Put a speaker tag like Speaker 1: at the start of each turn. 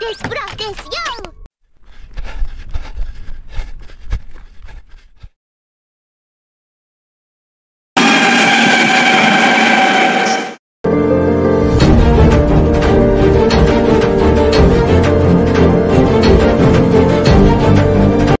Speaker 1: this, brought this!